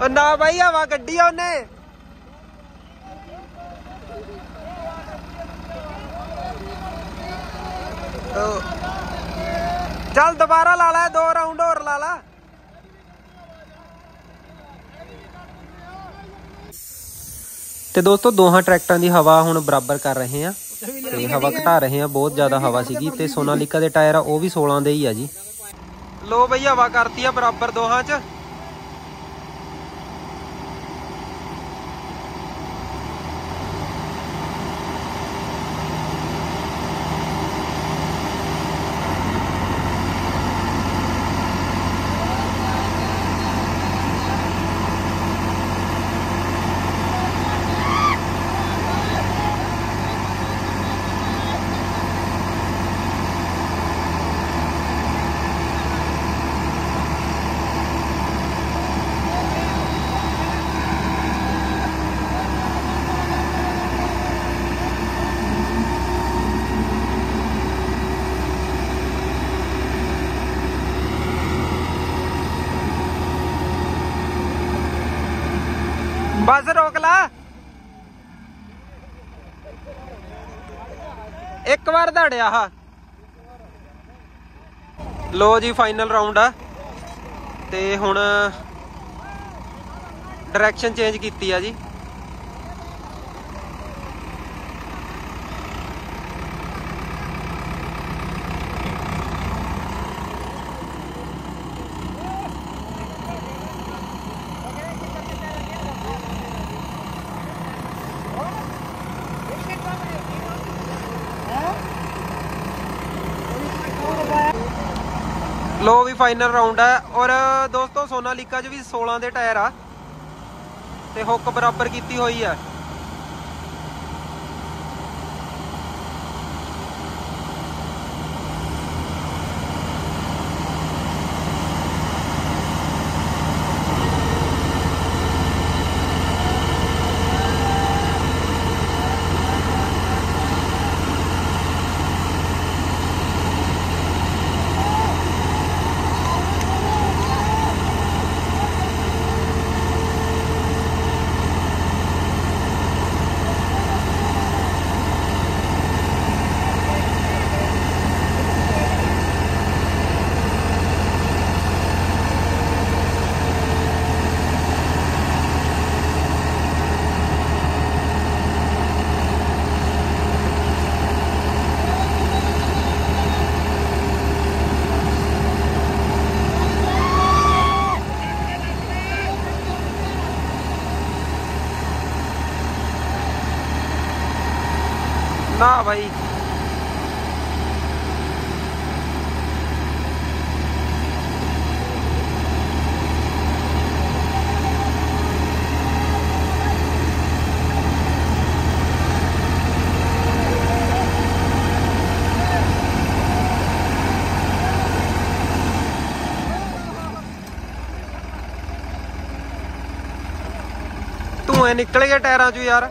ਉਹ ਨਾ ਬਾਈ, ਹਵਾ ਗੱਡੀ ਆ ਉਹਨੇ। ਚੱਲ ਦੁਬਾਰਾ ਲਾ ਲੈ, ਦੋ ਰਾਉਂਡ ਹੋਰ ਲਾ ਲਾ। ਤੇ ਦੋਸਤੋ, ਦੋਹਾਂ ਟਰੈਕਟਰਾਂ ਦੀ ਹਵਾ ਹੁਣ ਬਰਾਬਰ ਕਰ ਰਹੇ ਆ। ਤੇ ਹਵਾ ਘਟਾ ਰਹੇ ਆ, ਬਹੁਤ ਜ਼ਿਆਦਾ ਹਵਾ ਸੀਗੀ। ਤੇ ਸੋਨਾਲੀਕਾ ਦੇ ਟਾਇਰ ਆ, ਉਹ ਵੀ 16 ਦੇ ਹੀ ਆ ਜੀ। ਲੋ ਬਈ ਹਵਾ ਕਰਤੀ ਆ ਬਰਾਬਰ ਦੋਹਾਂ 'ਚ। ਬਸ ਰੋਕ ਲਾ। ਇੱਕ ਵਾਰ ਧੜਿਆ ਆ ਲੋ ਜੀ ਫਾਈਨਲ ਰਾਉਂਡ ਆ। ਤੇ ਹੁਣ ਡਾਇਰੈਕਸ਼ਨ ਚੇਂਜ ਕੀਤੀ ਆ ਜੀ। ਲੋ ਵੀ ਫਾਈਨਲ ਰਾਉਂਡ ਹੈ ਔਰ ਦੋਸਤੋ ਸੋਨਾਲੀਕਾ 'ਚ ਵੀ 16 ਦੇ ਟਾਇਰ ਆ। ਤੇ ਹੁੱਕ ਬਰਾਬਰ ਕੀਤੀ ਹੋਈ ਆ। ਨਾ ਭਾਈ ਧੂਏ ਨਿਕਲ ਗਏ ਟਾਇਰਾਂ ਚੋਂ ਯਾਰ